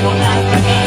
your life again.